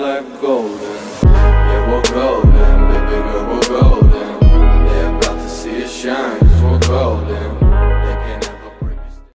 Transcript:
like golden. Yeah, we're golden, baby girl, we're golden. They're about to see us shine, we we're golden.